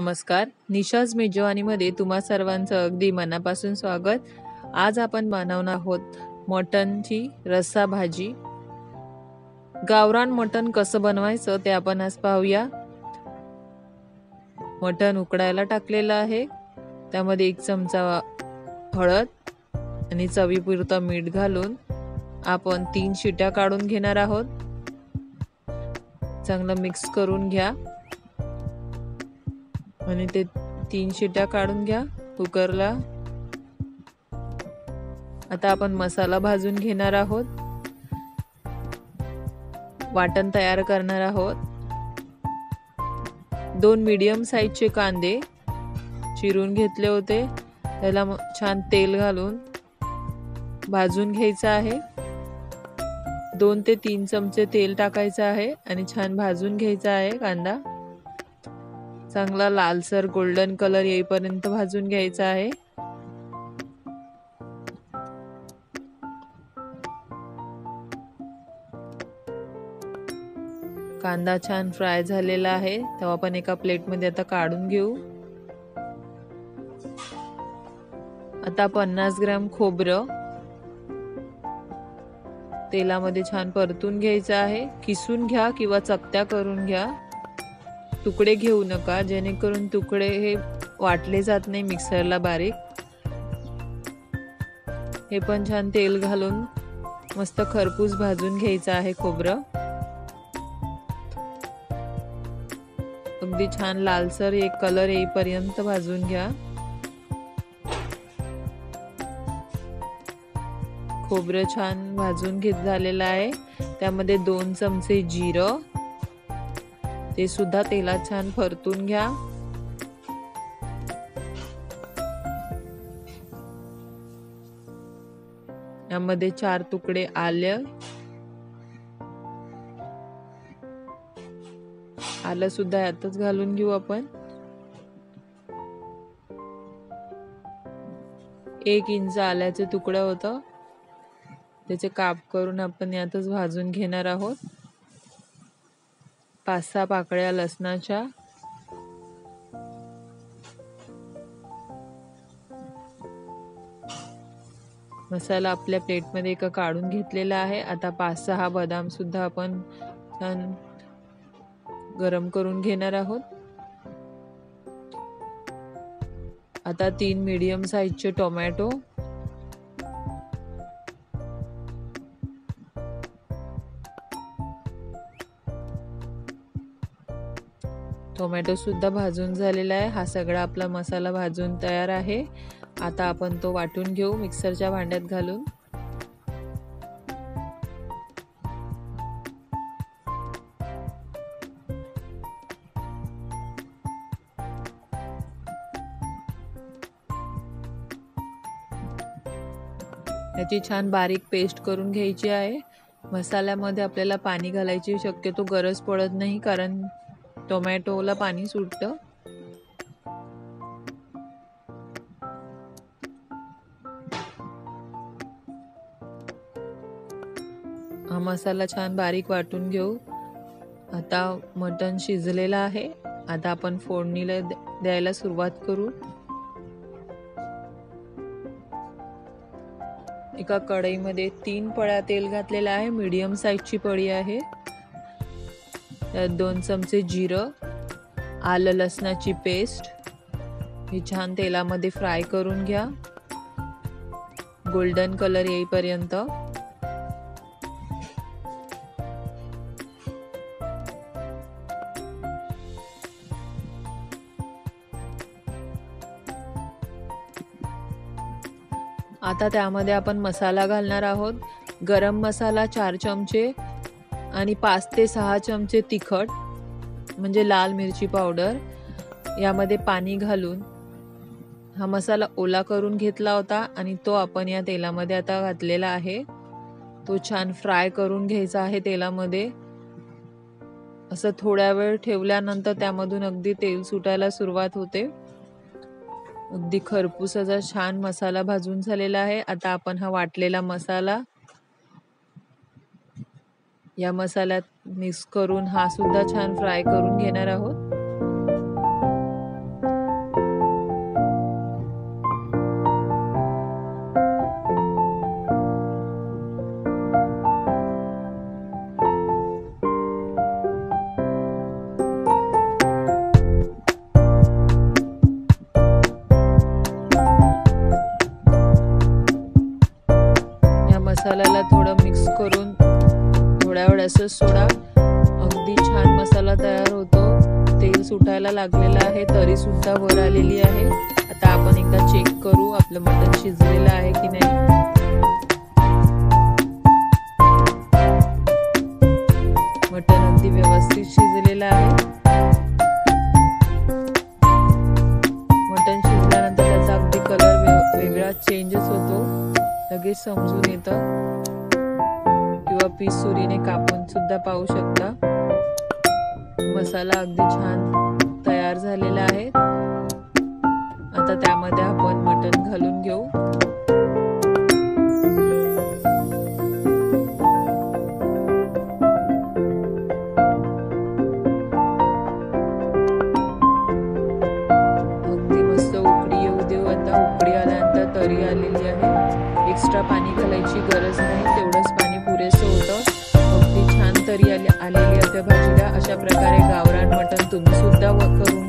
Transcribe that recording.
नमस्कार. निशाज मेजवानीमध्ये तुम्हा सर्वांचं अगदी मनापासून स्वागत. आज आपण बनवणार आहोत मटनची रस्सा भाजी. गावरान मटन कसं बनवायचं ते आपण आज पाहूया. मटन उकडायला टाकलेलं आहे. त्यामध्ये एक चमचा हळद आणि चवीपुरतं मीठ घालून आपण तीन शिट्या काढून घेणार आहोत. चांगलं मिक्स करून घ्या. आणि ते तीन शिट्या काढून घ्या कुकरला. आता आपण मसाला भाजून घेणार आहोत. वाटण तयार करणार आहोत. दोन मीडियम साईजचे कांदे चिरून घेतले होते. त्याला छान तेल घालून भाजून घ्यायचं आहे. दोन ते तीन चमचे तेल टाकायचं आहे आणि छान भाजून घ्यायचा आहे कांदा. चांगला लालसर गोल्डन कलर येईपर्यंत भाजून घ्यायचा आहे. कांदा छान फ्राय झालेला आहे. तेव्हा आपण एका प्लेटमध्ये आता काढून घेऊ. आता पन्नास ग्रॅम खोबरं. तेलामध्ये छान परतून घ्यायचं आहे. किसून घ्या किंवा चकत्या करून घ्या. तुकडे घेऊ नका जेणेकरून तुकडे हे वाटले जात नाही मिक्सरला बारीक. हे पण छान तेल घालून मस्त खरपूस भाजून घ्यायचं आहे खोबरं. अगदी छान लालसर एक कलर येईपर्यंत भाजून घ्या. खोबरं छान भाजून घेत झालेलं आहे. त्यामध्ये दोन चमचे जिरं. ते सुद्धा तेलात छान परतून घ्या. यामध्ये चार तुकडे आलं. आलं सुद्धा यातच घालून घेऊ आपण. एक इंच आल्याचे तुकडं होतं. त्याचे काप करून आपण यातच भाजून घेणार आहोत. पाच सहा पाकळ्या लसणाच्या. मसाला आपल्या प्लेटमध्ये एक काढून घेतलेला आहे. आता पाच सहा बदाम सुद्धा आपण छान गरम करून घेणार आहोत. आता तीन मीडियम साईजचे टोमॅटो टोमॅटोसुद्धा भाजून झालेला आहे. हा सगळा आपला मसाला भाजून तयार आहे. आता आपण तो वाटून घेऊ मिक्सरच्या भांड्यात घालून. याची छान बारीक पेस्ट करून घ्यायची आहे. मसाल्यामध्ये आपल्याला पाणी घालायची शक्यतो गरज पडत नाही कारण टोमॅटोला पाणी सुटतं. हा मसाला छान बारीक वाटून घेऊ. आता मटण शिजलेलं आहे. आता आपण फोडणीला द्यायला सुरुवात करू. एका कढईमध्ये तीन पळ्या तेल घातलेलं आहे. मीडियम साईजची पळी आहे. त्यात दोन चमचे जिरं आलं लसणाची पेस्ट. ही छान तेलामध्ये फ्राय करून घ्या. गोल्डन कलर येईपर्यंत. आता त्यामध्ये आपण मसाला घालणार आहोत. गरम मसाला चार चमचे आणि पाच ते सहा चमचे तिखट म्हणजे लाल मिरची पावडर यामध्ये पाणी घालून हा मसाला ओला करून घेतला होता आणि तो आपण या तेलामध्ये आता घातलेला आहे. तो छान फ्राय करून घ्यायचा आहे तेलामध्ये. असं थोड्या वेळ ठेवल्यानंतर त्यामधून अगदी तेल सुटायला सुरुवात होते. अगदी खरपूस असा छान मसाला भाजून झालेला आहे. आता आपण हा वाटलेला मसाला या मसाल्यात मिक्स करून हा सुद्धा छान फ्राय करून घेणार आहोत. मसाल्याला थोडं मिक्स असंच सोडा. अगदी छान मसाला तयार होतो. तेल सुटायला लागलेलं आहे तरी सुद्धा वर आलेली आहे. आता आपण एकदा चेक करू आपलं मटण शिजलेलं आहे की नाही. मटण अगदी व्यवस्थित शिजलेलं आहे. मटण शिजल्यानंतर त्याचा अगदी कलर वेगळा चेंजच होतो. लगेच समजून येतं. पीस सुरीने कापून सुद्धा पाहू शकता. मसाला अगदी छान तयार झालेला आहे. आता त्यामध्ये आपण मटण घालून घेऊ. अगदी मस्त उकडी येऊ देऊ. आता उकडी आल्यानंतर तरी आलेली आहे. एक्स्ट्रा पाणी घालायची गरज नाही. तेवढंच पाणी पुरेसं होतं. अगदी छान तरी आले आलेली आहे भाजीला अशा प्रकारे गावरान मटण तुम्ही सुद्धा करून